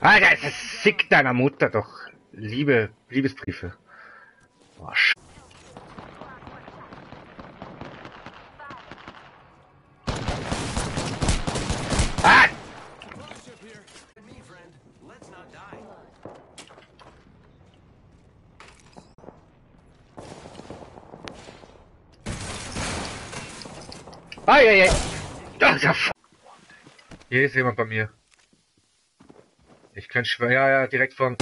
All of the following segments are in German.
Alter, es ist sick deiner Mutter doch. Liebe, Liebesbriefe. Boah, ah! Ai, ai, ai. Ach, ja, f- Hier ist jemand bei mir. Ich kann schwer, ja, ja, direkt von.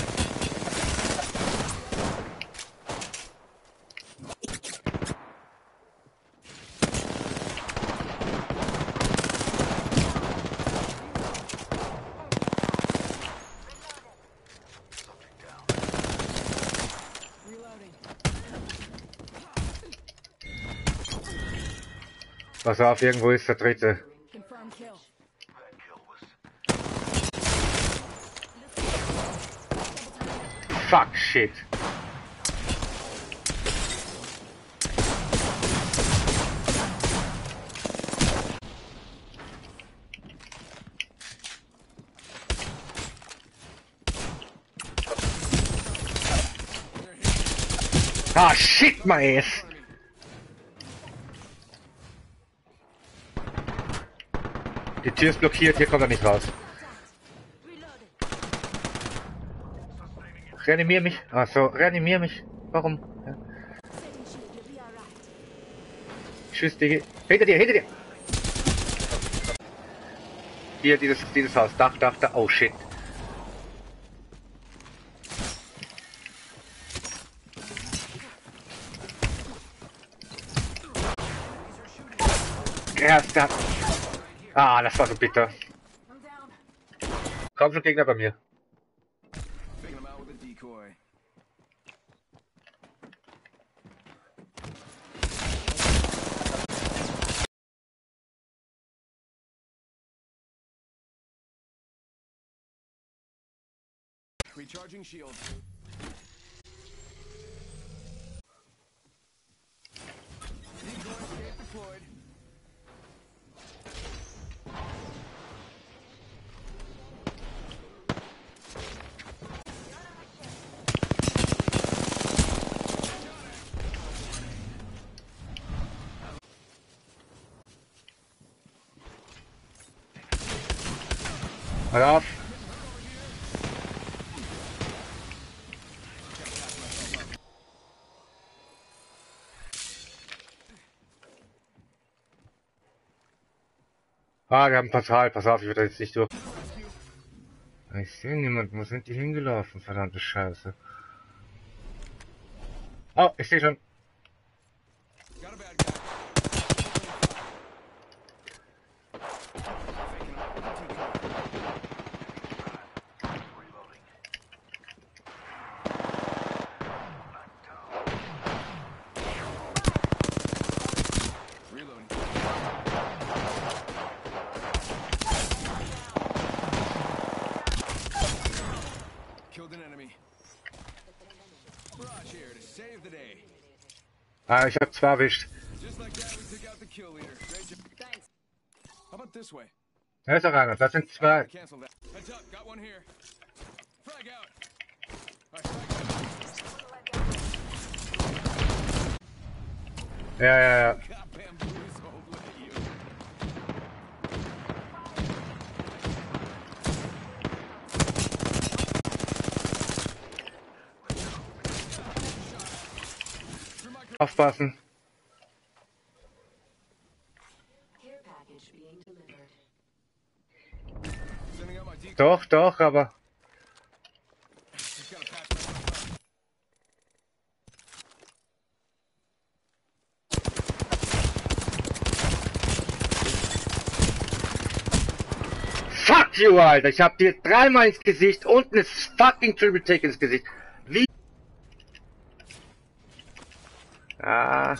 Pass auf, irgendwo ist der dritte. Fuck, shit. Ah, shit, my ass. Tür ist blockiert, hier kommt er nicht raus. Reanimier mich. Ach so, reanimier mich. Warum? Ja. Tschüss, Digi. Hinter dir, hinter dir! Hier, dieses, dieses Haus. Dach, Dach, Dach. Oh, shit. Erster. Ah, das war so bitter. Kaum schon Gegner bei mir. Recharging shield. Auf. Ah, wir haben ein Portal. Pass auf, ich werde jetzt nicht durch. Ich sehe niemanden. Wo sind die hingelaufen? Verdammte Scheiße. Oh, ich sehe schon. Thanks. How about this way? Da ist noch einer. Das sind zwei. Cancel that. Heads up, got one here. Frag out. I frag out. Ja, ja, ja. Got bamboozled. Look at you. Aufpassen. Care package being delivered. Sending out my decoy. Doch, doch, aber. Fuck you, Alter. Ich hab dir dreimal ins Gesicht und ein fucking Triple Take ins Gesicht. Wie? Ah.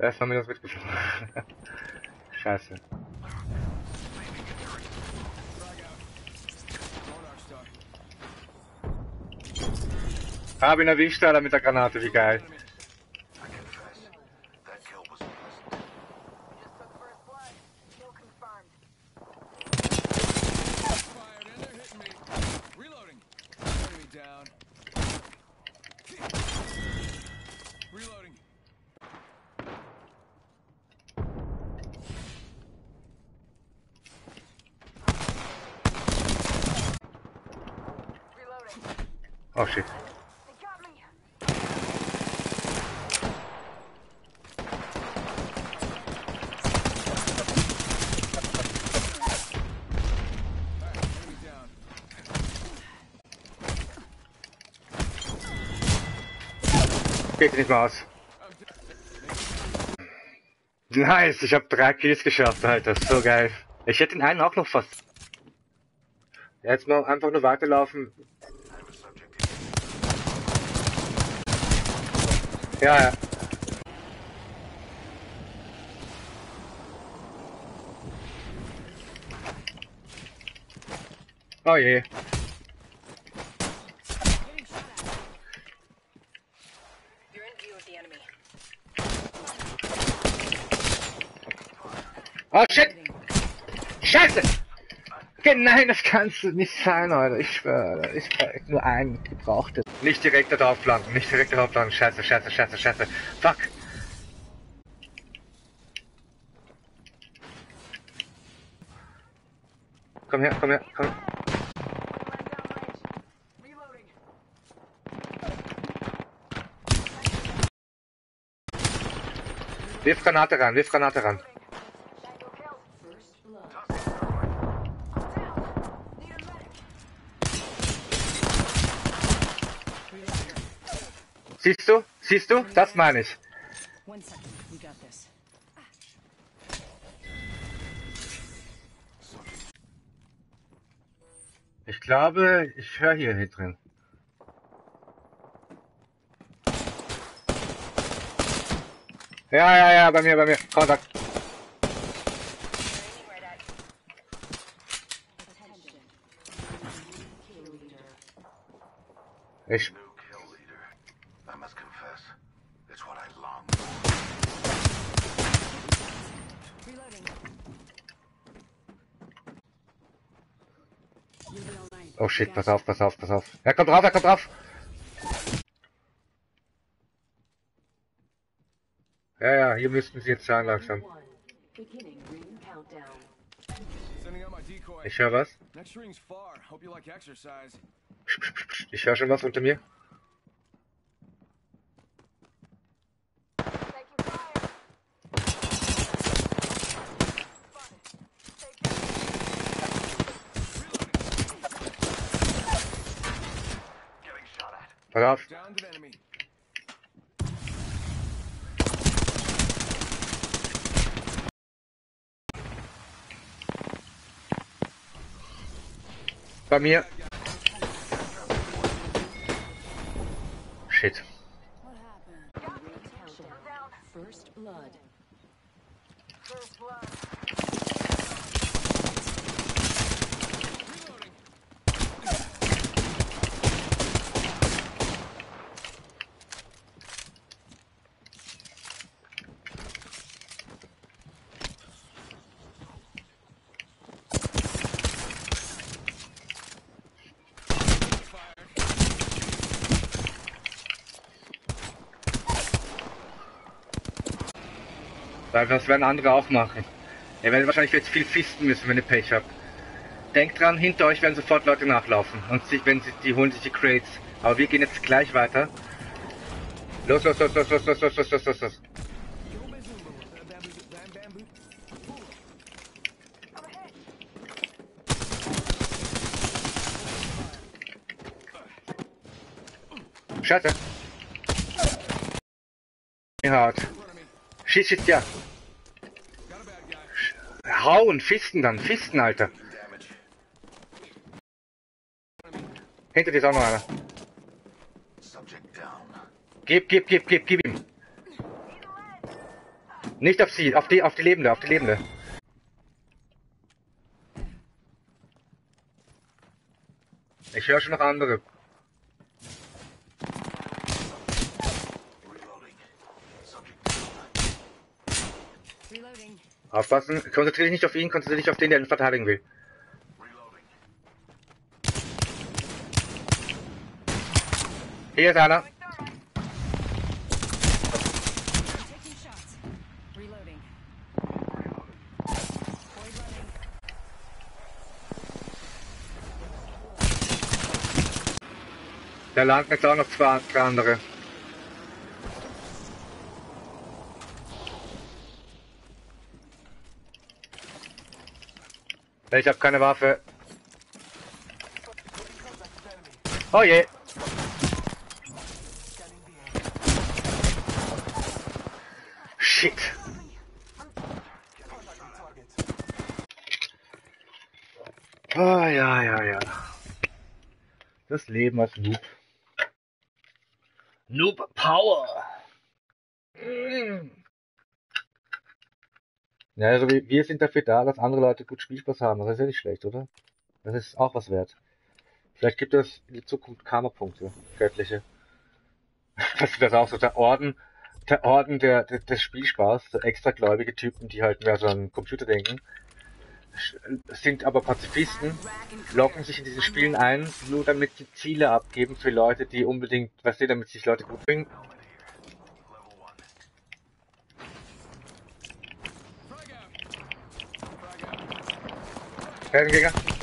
Erstmal mir das mitgeflogen. Scheiße. Sonar Star. Hab ihn erwischt, Alter, mit der Granate. Wie geil. Enemy. I confess, that kill was pleasant. Oh shit. They got me. Alright, enemy down. Geht nicht mehr aus. Nice, ich habe drei Kills geschafft, Alter. So geil. Ich hätte den einen auch noch fast. Jetzt mal einfach nur weiterlaufen. Ja, ja. Oh je. You're in view of the enemy. Oh shit! Scheiße! Nein, das kannst du nicht sein, Alter. Ich schwöre, ich nur einen gebrauchtes. Nicht direkt da drauf landen, nicht direkt da drauf landen. Scheiße, scheiße, scheiße, scheiße. Fuck! Komm her, komm her, komm her. Wirf Granate ran, wirf Granate ran. Siehst du? Siehst du? Das meine ich. Ich glaube, ich höre hier hier drin. Ja, ja, ja, bei mir, bei mir. Kontakt. Ich. Oh shit, pass auf, pass auf, pass auf. Er kommt drauf, er kommt drauf. Ja, ja, hier müssten sie jetzt sein langsam. Ich höre was. Ich höre schon was unter mir. Pack auf. Bei mir. Shit. Das werden andere auch machen. Ihr werdet wahrscheinlich jetzt viel fisten müssen, wenn ihr Pech habt. Denkt dran, hinter euch werden sofort Leute nachlaufen. Und sich, wenn sie, die holen sich die Crates. Aber wir gehen jetzt gleich weiter. Los, los, los, los, los, los, los, los, los, los, los. Scheiße. Schieß, schieß, ja. Hauen, fisten dann, fisten, Alter. Hinter dir ist auch noch einer. Gib, gib, gib, gib, gib ihm. Nicht auf sie, auf die, auf die Lebende, auf die Lebende. Ich höre schon noch andere. Aufpassen, konzentriere dich nicht auf ihn, konzentriere dich auf den, der ihn verteidigen will. Hier ist einer. Da landen jetzt auch noch zwei andere. Ich habe keine Waffe. Oh je. Shit. Ah, ja, ja, ja. Das Leben als Noob. Noob Power. Mm. Ja, also wir sind dafür da, dass andere Leute gut Spielspaß haben. Das ist ja nicht schlecht, oder? Das ist auch was wert. Vielleicht gibt es in die Zukunft Karma-Punkte, göttliche. Das ist das auch so der Orden, der Orden der, der, des Spielspaß, so extra gläubige Typen, die halt mehr so an Computer denken, sind aber Pazifisten, locken sich in diesen Spielen ein, nur damit sie Ziele abgeben für Leute, die unbedingt, was sie damit sich Leute gut bringen. 给你给你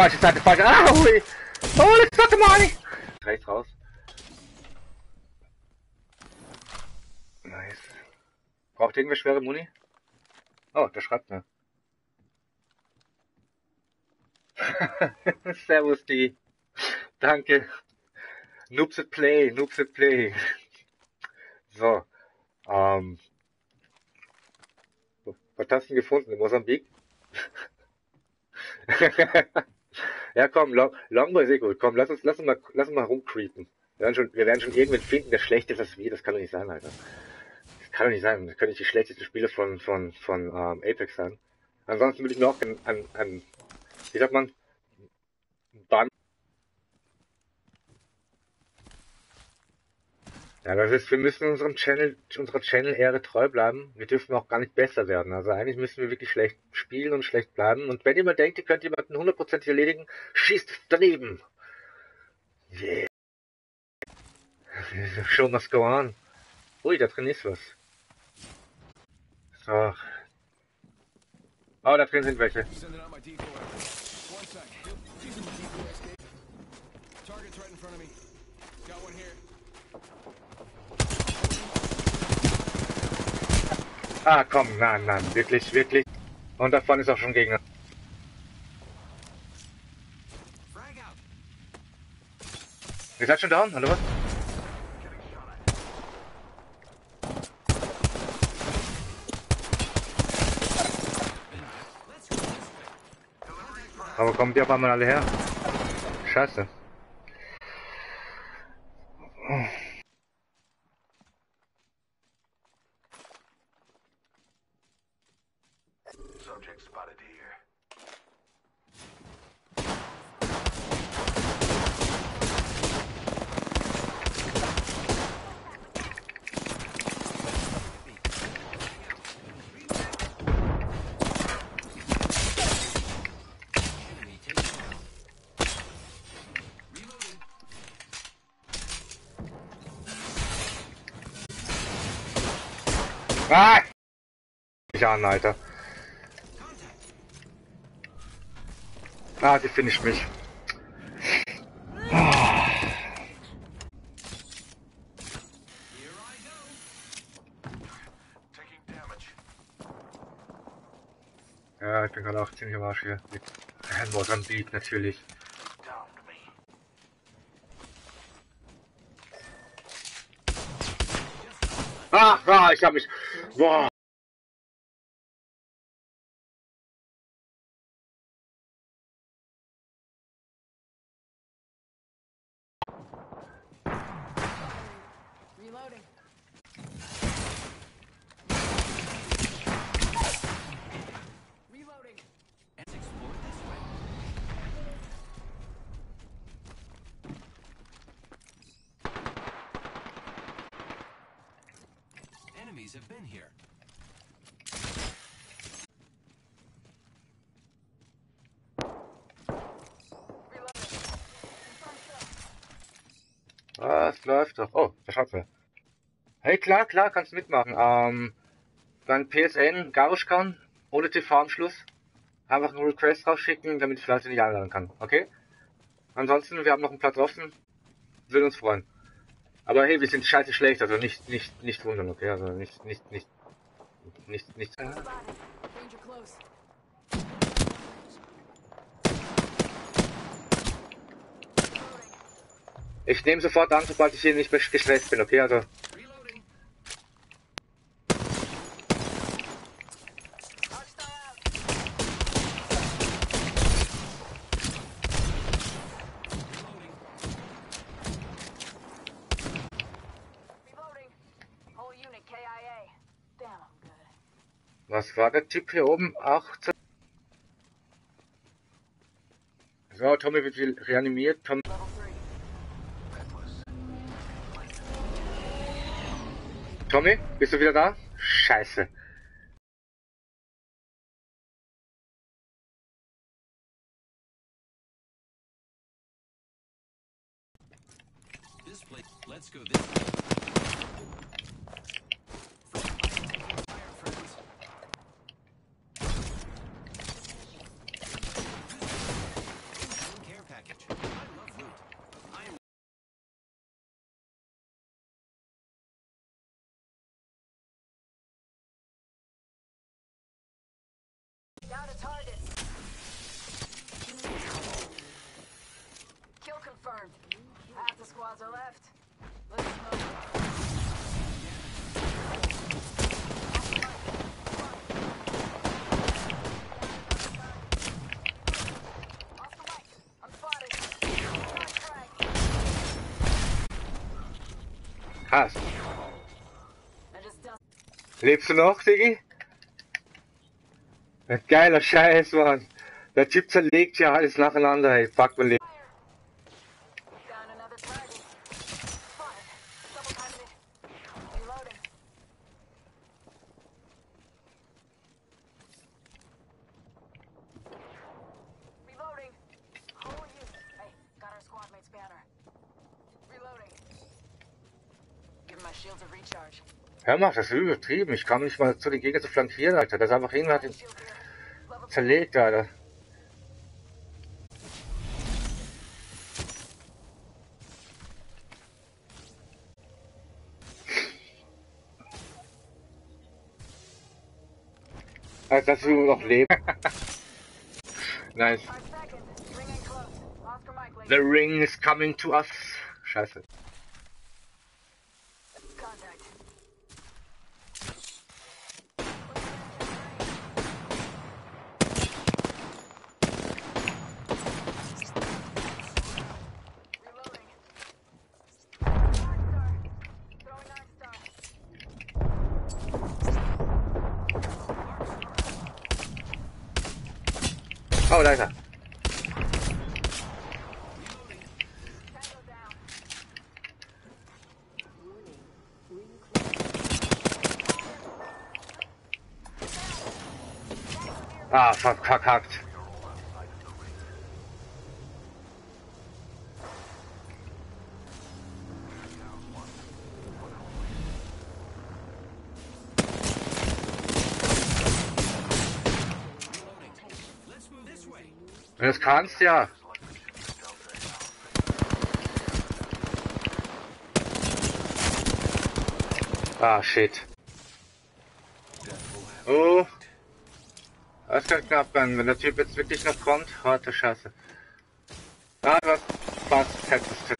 falsche, Seite, falsche. Ah, hui. Holy fuck, money. Rechts raus. Nice. Braucht irgendwer schwere Muni? Oh, der schreibt mir. Servus, die. Danke. Noobs at Play, Noobs at Play. So. Ähm. Was hast du denn gefunden? In Mosambik? ja, komm, Long, Longbow ist eh gut. Komm, lass uns, lass uns mal, lass uns mal rumcreepen. Wir werden schon, wir werden schon irgendwen finden, der schlechter ist als wir. Das kann doch nicht sein, Alter. Das kann doch nicht sein. Das können nicht die schlechtesten Spiele von, von, von, ähm, Apex sein. Ansonsten würde ich mir auch an, an, wie sagt man, Bann. Ja, das ist, wir müssen unserem Channel, unserer Channel-Ehre treu bleiben. Wir dürfen auch gar nicht besser werden. Also eigentlich müssen wir wirklich schlecht spielen und schlecht bleiben. Und wenn jemand denkt, ihr könnt jemanden hundertprozentig erledigen, schießt daneben. Yeah. Show must go on. Ui, da drin ist was. So. Oh, da drin sind welche. Target's right in front of me. Got one here. Ah, komm, nein, nein, wirklich, wirklich. Und davon ist auch schon Gegner. Ihr seid schon down, oder was? Aber kommen die auf einmal alle her? Scheiße. Ich an, Alter. Ah, die finish mich. Ja, ich bin gerade auch ziemlich am Arsch hier. Mit Herrn Mosambik natürlich. Me. Ah, ich hab mich. Boah. Was läuft doch? Oh, der Schatze. Hey, klar, klar, kannst mitmachen. Ähm, dann PSN, Garuschkan, ohne TV am Schluss. Einfach einen Request rausschicken, damit ich Leute nicht einladen kann, okay? Ansonsten, wir haben noch einen Platz offen. Würde uns freuen. Aber hey, wir sind scheiße schlecht, also nicht, nicht, nicht wundern, okay? Also nicht, nicht, nicht, nicht, nicht. Spotted. Ich nehme sofort an, sobald ich hier nicht mehr gestresst bin, okay? Also, was war der Typ hier oben? 18. So, Tommy wird reanimiert. Tom Tommy, bist du wieder da? Scheiße. Let's go this way. Down to target. Kill confirmed. Half the squads are left. Let's smoke. Off the mic. I'm spotted. Nice frag. Krass. I just dust. Lebst du noch, Diggi? Geiler Scheiß, Mann. Der Typ zerlegt ja alles nacheinander, ey. Fuck. Give my shields a recharge. Hör mal, das ist übertrieben. Ich kam nicht mal zu den Gegner zu flankieren, Alter. Der ist einfach hin hat ihn zerlegt, Alter. Als dass du noch lebst. nice. The ring is coming to us. Scheiße. Oh, da ist er. Tango down. Ah, ver- verkackt. reloading. Du es kannst, ja. Ah, shit. Oh. Das kann knapp werden, wenn der Typ jetzt wirklich noch kommt. Harte Scheiße. Ah, du hast fast hättest. Triple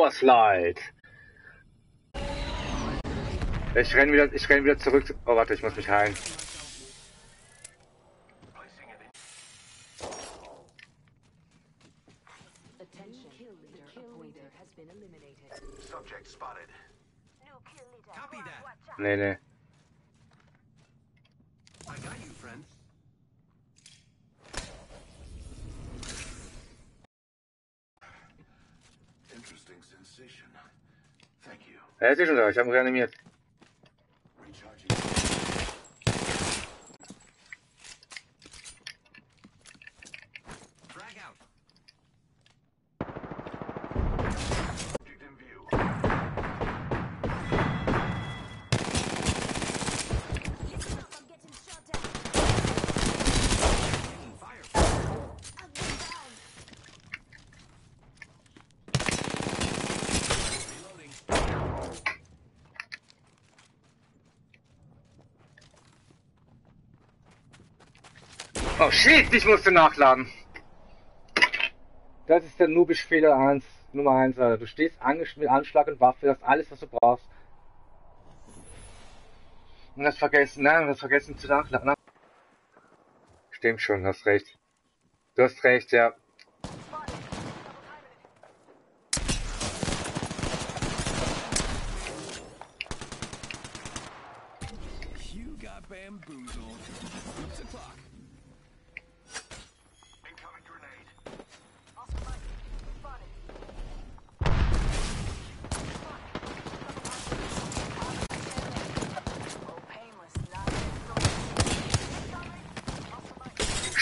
Power Slide. Ich renn wieder, ich renn wieder zurück. Oh, warte, ich muss mich heilen. Placing it Interesting sensation. Thank you. Er ist eh schon da, ich habe ihn reanimiert. Recharging. Frag out. Object in view. Taking fire. Reloading. Oh shit, ich musste nachladen. Das ist der nubisch Fehler 1, Nummer 1, Alter. Du stehst angesch- mit Anschlag und Waffe, das ist alles, was du brauchst. Und das vergessen, nein, das vergessen zu nachladen. Stimmt schon, hast recht. Du hast recht, ja. You got bamboozled. Oops, the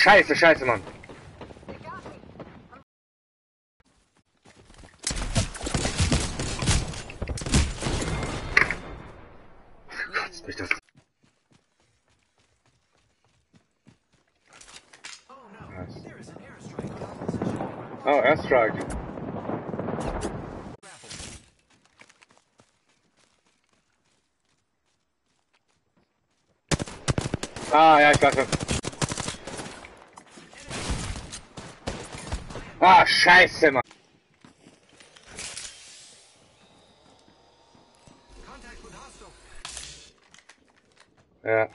Scheiße, scheiße, Mann. Kotzt das. Oh. Oh, Airstrike. Ah, ja, ich weiß. Ah, scheiße, Mann. Ja.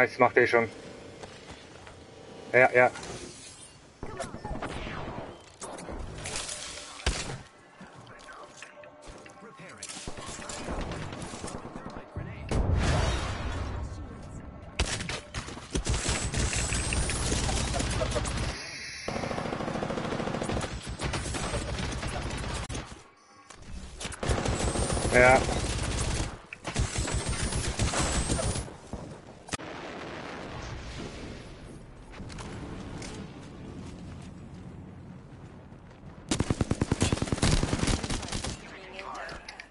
Nice, macht er schon. Ja, ja.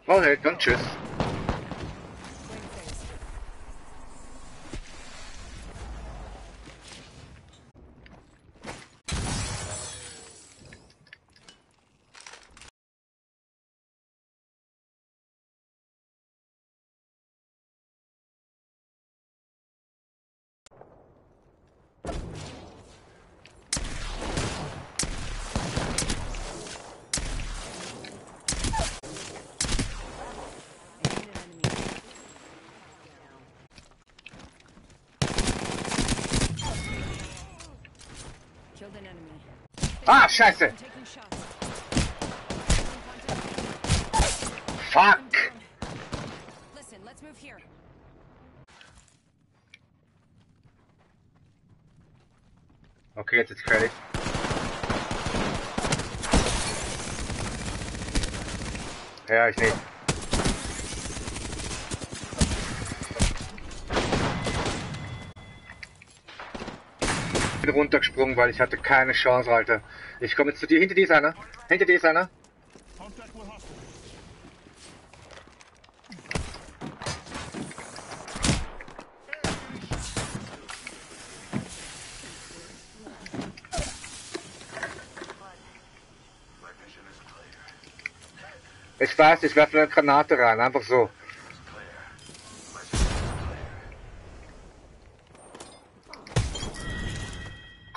Okay, dann tschüss. Killed an enemy. Ah, scheiße. Taking shots. Fuck. Listen, let's move here. Okay, jetzt ist Credit. Ja, ich nicht. Bin runtergesprungen, weil ich hatte keine Chance, Alter. Ich komme jetzt zu dir. Hinter dir ist einer. Hinter dir ist einer. Ich weiß, ich werfe eine Granate rein. Einfach so. Clear. My mission is clear.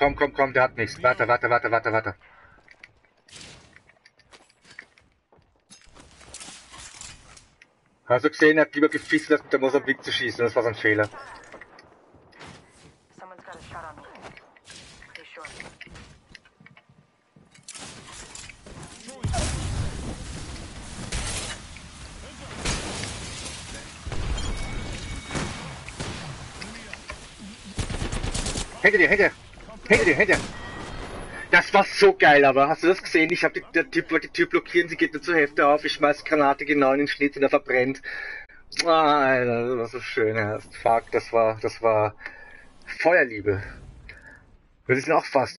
Komm, komm, komm, der hat nichts. Warte, warte, warte, warte, warte. Hast du gesehen, er hat lieber gefisselt, als mit der Mosambik zu schießen. Das war so ein Fehler. Hinter dir, hinter dir. Hinter dir, hinter dir. Das war so geil, aber hast du das gesehen? Ich hab die, der Typ wollte die Tür blockieren, sie geht nur zur Hälfte auf, ich schmeiß Granate genau in den Schnitt und er verbrennt. Ah, Alter, das war so schön, ja. Fuck, das war, das war Feuerliebe. Wir sind auch fast.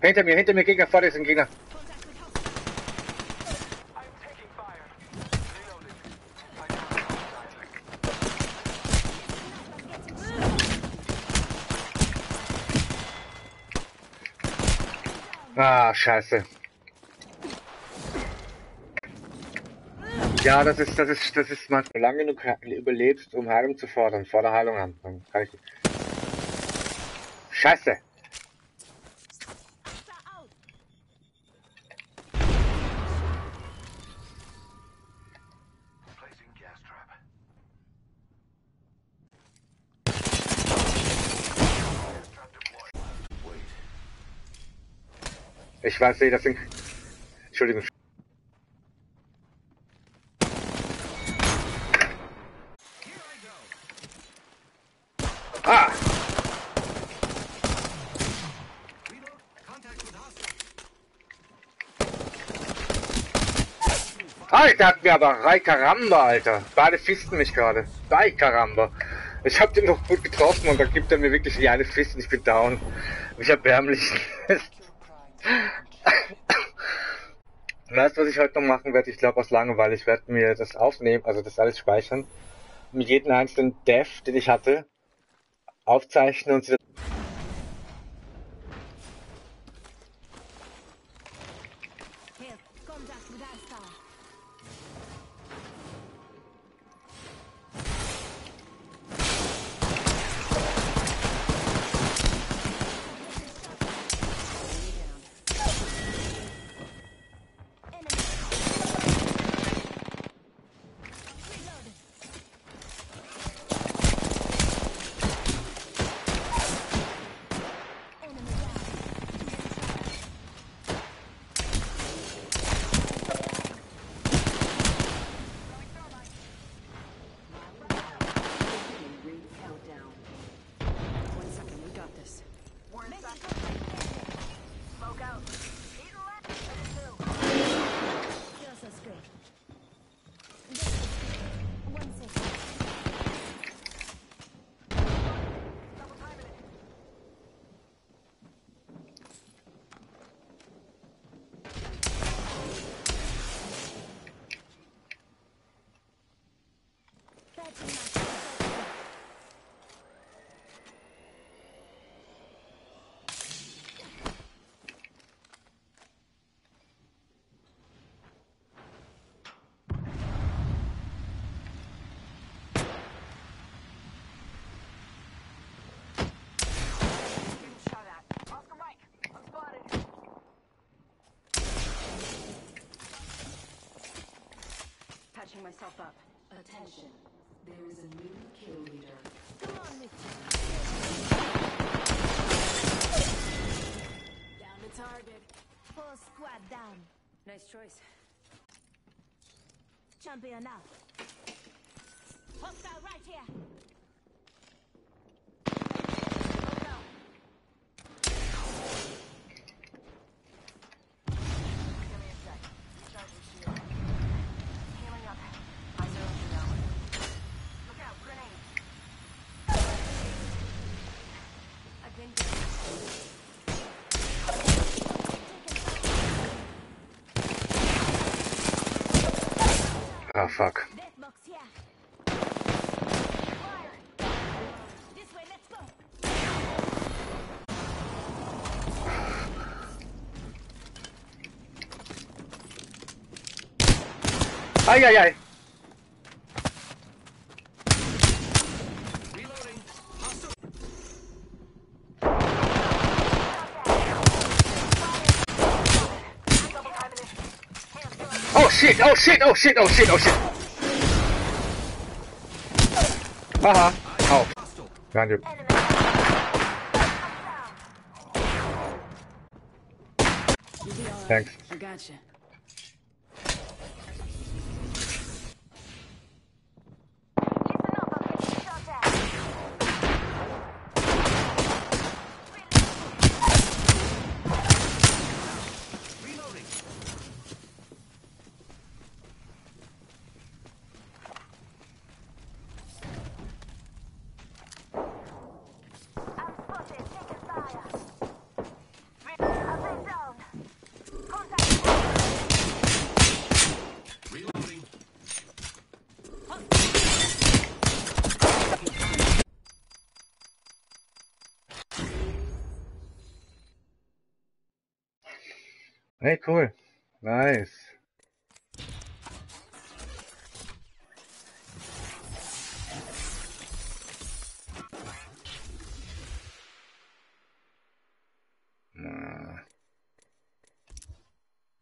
Hinter mir, hinter mir, Gegner, vor dir ist ein Gegner. Ah, scheiße. Ja, das ist, das ist, das ist mal lange genug he- überlebst, um Heilung zu fordern, vor der Heilung an. Dann kann ich. Scheiße. Ich weiß nicht, das sind. Entschuldigung. Ah! Alter, hat mir aber Rai Karamba, Alter. Beide fisten mich gerade. Rai Karamba. Ich hab den noch gut getroffen und dann gibt er mir wirklich die eine Fist ich bin down. Ich erbärmlich. Weißt du, was ich heute noch machen werde? Ich glaube aus Langeweile. Ich werde mir das aufnehmen, also das alles speichern. Mit jedem einzelnen Dev, den ich hatte, aufzeichnen und sie myself up. Attention. There is a new kill leader. Come on, Mitch. Down to target. Full squad down. Nice choice. Champion out. Hostile right here. Fuck. Deathbox here. This shit, oh shit, oh shit, oh shit, oh shit. Haha. Oh, behind you. Thanks. I gotcha. Hey, cool. Nice.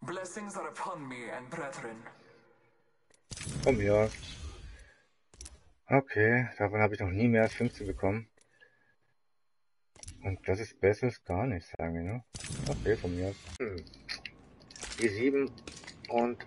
Blessings are upon me and brethren. Von mir aus. Okay, davon habe ich noch nie mehr als 15 bekommen. Und das ist besser als gar nichts, sagen wir, ne? Okay, von mir aus. Hm. Die 7 und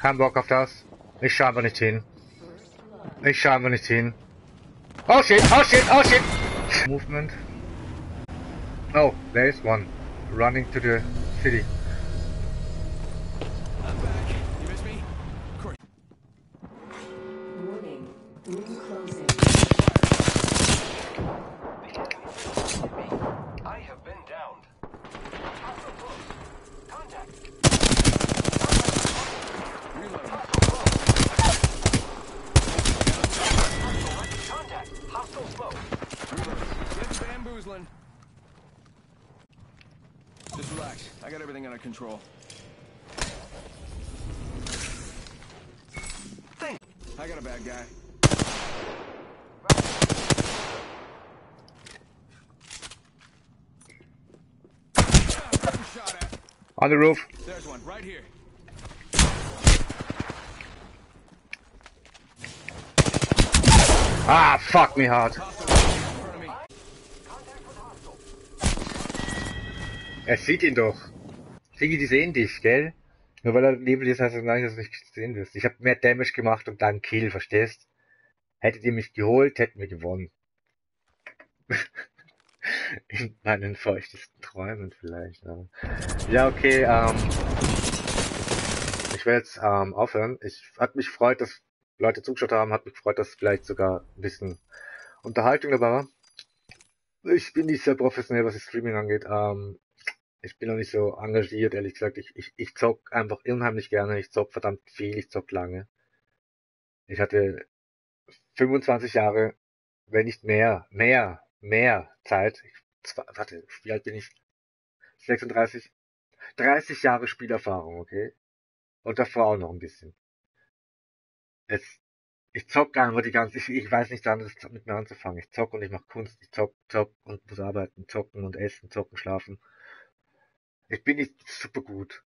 kein Bock auf das. Ich schaue einfach nicht hin. Ich schaue einfach nicht hin. Oh shit, oh shit, oh shit! Movement. Oh, there is one. Running to the city. Control. Think. I got a bad guy. Getting shot at. On the roof. There's one right here. Ah, fuck me hard. Hostile in front of me. Contact with hostile. Er sieht ihn doch. Sigi, die sehen dich, gell? Nur weil er neben dir ist, heißt das nicht, dass du nicht sehen wirst. Ich habe mehr Damage gemacht und dann Kill, verstehst? Hättet ihr mich geholt, hätten wir gewonnen. In meinen feuchtesten Träumen vielleicht. Aber. Ja, okay, ähm. Ich werde jetzt ähm, aufhören. Ich hat mich gefreut, dass Leute zugeschaut haben, hat mich gefreut, dass vielleicht sogar ein bisschen Unterhaltung dabei war. Ich bin nicht sehr professionell, was das Streaming angeht. Ähm, ich bin noch nicht so engagiert, ehrlich gesagt. Ich, ich, ich zock einfach unheimlich gerne. Ich zock verdammt viel, ich zock lange. Ich hatte 25 Jahre, wenn nicht mehr, mehr, mehr Zeit. Ich, warte, wie alt bin ich? 36? 30 Jahre Spielerfahrung, okay? Und davor auch noch ein bisschen. Es, ich zock einfach die ganze, ich, ich weiß nicht anderes mit mir anzufangen. Ich zock und ich mach Kunst, ich zock, zock und muss arbeiten, zocken und essen, zocken, schlafen. Ich bin nicht super gut.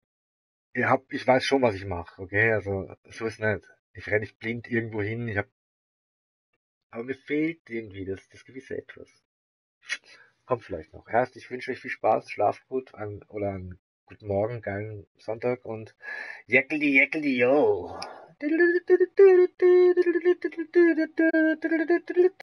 Ich hab, ich weiß schon, was ich mache, okay? Also, so ist nicht. Ich renne nicht blind irgendwo hin, ich hab, aber mir fehlt irgendwie das, das gewisse Etwas. Kommt vielleicht noch. Erst, ich wünsche euch viel Spaß, schlaft gut, an, oder einen guten Morgen, geilen Sonntag und Jeckeli, Jeckeli, yo.